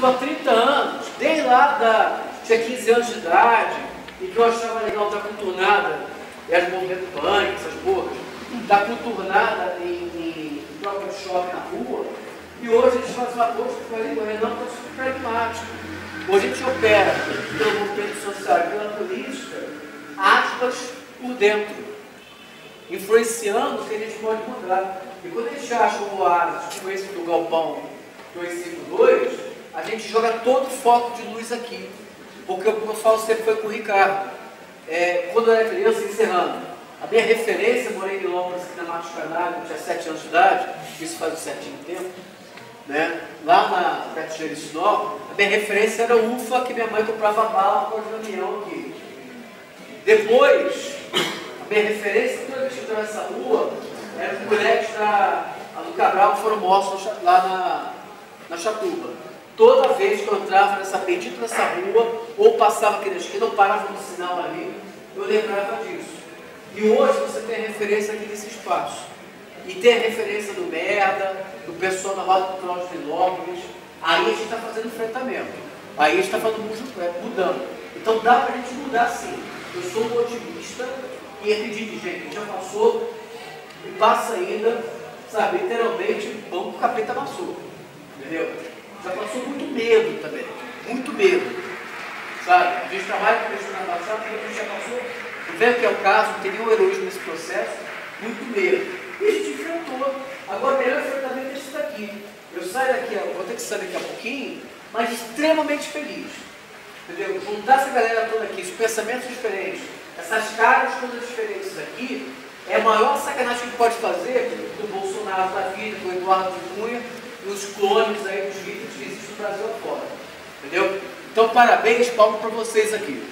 Há 30 anos, desde lá da. tinha 15 anos de idade, e que eu achava legal dar contornada, era o movimento pânico, essas porras, dar contornada em, em de shopping na rua, e hoje a gente faz uma coisa que eu falei, o Renan está pragmático. Hoje a gente opera pelo movimento social e pela política, aspas por dentro, influenciando o que a gente pode mudar. E quando a gente acha um oásis, tipo esse do Galpão 252, a gente joga todo o foco de luz aqui. Porque o que eu falo sempre foi com o Ricardo. É, quando eu era criança, encerrando, a minha referência, morei em Londres, aqui na Matos Canário, tinha 7 anos de idade, isso faz um certinho tempo, né? lá na perto de a minha referência era o UFA, que minha mãe comprava bala com o caminhão aqui. Depois, a minha referência, toda vez que eu nessa rua, era os moleques da, do Cabral que foram mortos lá na, na Chatuba. Toda vez que eu entrava nessa bendita nessa rua, ou passava aqui na esquina, ou parava no sinal ali, eu lembrava disso. E hoje você tem a referência aqui desse espaço. E tem a referência do merda, do pessoal da Roda Cultural de Finópolis. Aí a gente está fazendo enfrentamento. Aí a gente está fazendo mudando. Então dá para a gente mudar sim. Eu sou um otimista e acredite, gente, já passou e passa ainda, sabe, literalmente, vamos o capeta amassou. Entendeu? Já passou muito medo também. Muito medo. Sabe? A gente trabalha com isso na passada, a gente já passou, vendo que é o caso, tem nenhum heroísmo nesse processo, muito medo. E a gente enfrentou. Agora o melhor enfrentamento é esse daqui. Eu saio daqui, eu vou ter que sair daqui a pouquinho, mas extremamente feliz. Entendeu? Juntar essa galera toda aqui, os pensamentos diferentes, essas caras todas diferentes aqui, é a maior sacanagem que pode fazer do Bolsonaro da vida, do Eduardo Cunha, os clones aí dos que existem no Brasil afora. Entendeu? Então, parabéns, palmas para vocês aqui.